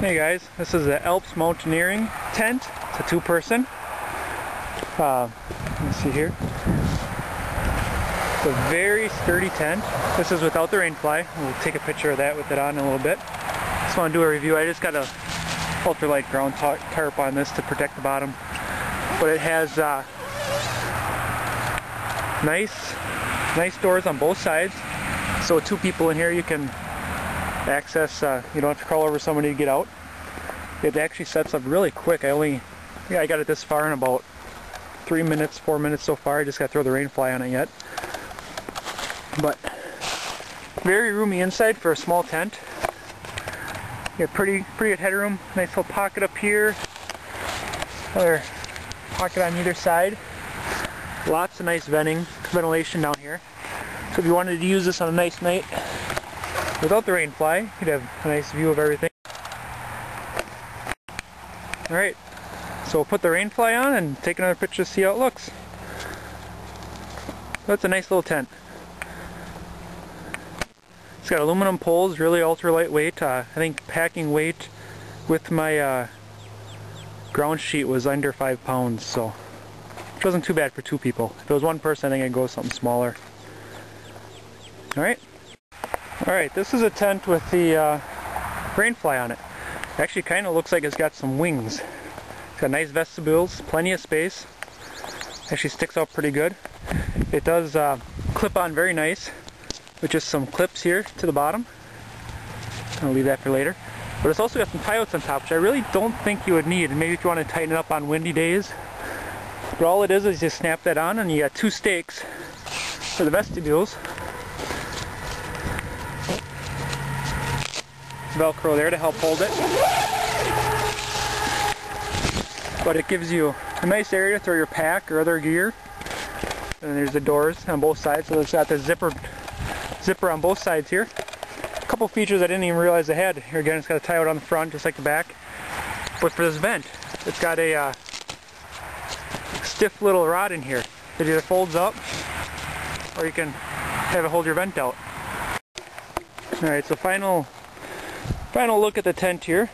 Hey guys, this is the Alps Mountaineering tent. It's a two-person. Uh, let me see here. It's a very sturdy tent. This is without the rainfly. We'll take a picture of that with it on in a little bit. Just want to do a review. I just got a ultralight ground tarp on this to protect the bottom. But it has uh, nice, nice doors on both sides. So two people in here, you can access, uh, you don't have to crawl over somebody to get out. It actually sets up really quick. I only, yeah, I got it this far in about three minutes, four minutes so far. I just got to throw the rain fly on it yet. But very roomy inside for a small tent. Got pretty, pretty good headroom. Nice little pocket up here. Another pocket on either side. Lots of nice venting, ventilation down here. So if you wanted to use this on a nice night, Without the rain fly, you'd have a nice view of everything. Alright, so we'll put the rain fly on and take another picture to see how it looks. That's a nice little tent. It's got aluminum poles, really ultra lightweight. Uh, I think packing weight with my uh, ground sheet was under 5 pounds, so it wasn't too bad for two people. If it was one person, I think I'd go something smaller. Alright. Alright, this is a tent with the uh, rainfly on it. Actually kind of looks like it's got some wings. It's got nice vestibules, plenty of space. Actually sticks out pretty good. It does uh, clip on very nice with just some clips here to the bottom. I'll leave that for later. But it's also got some tie outs on top, which I really don't think you would need. Maybe if you want to tighten it up on windy days. But all it is is you snap that on and you got two stakes for the vestibules. Velcro there to help hold it. But it gives you a nice area to throw your pack or other gear. And there's the doors on both sides, so it's got the zipper zipper on both sides here. A couple features I didn't even realize I had. Here again, it's got a tie out on the front, just like the back. But for this vent, it's got a uh, stiff little rod in here. It either folds up, or you can have it hold your vent out. Alright, so final Final look at the tent here.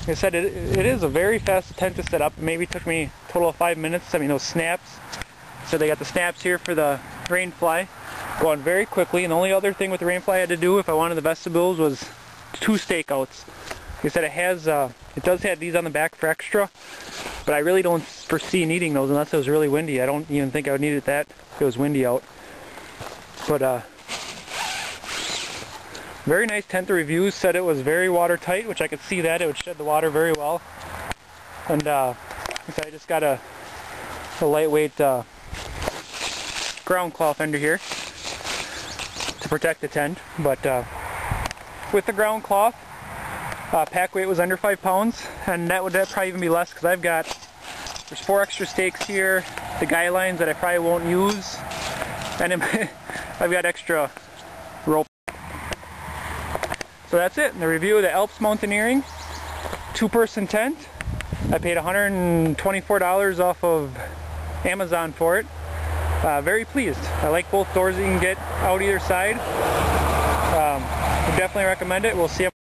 Like I said, it, it is a very fast tent to set up. It maybe took me a total of five minutes. I mean, those snaps. So they got the snaps here for the rain fly going very quickly. And the only other thing with the rain fly I had to do if I wanted the vestibules was two stakeouts. Like I said, it has, uh, it does have these on the back for extra, but I really don't foresee needing those unless it was really windy. I don't even think I would need it that if it was windy out. But uh, very nice tent. The reviews said it was very watertight, which I could see that. It would shed the water very well. And uh, I just got a, a lightweight uh, ground cloth under here to protect the tent. But uh, with the ground cloth, uh, pack weight was under 5 pounds. And that would that probably even be less because I've got, there's four extra stakes here, the guy lines that I probably won't use. And I've got extra so that's it, the review of the Alps Mountaineering two-person tent. I paid $124 off of Amazon for it. Uh, very pleased. I like both doors you can get out either side. Um, definitely recommend it. We'll see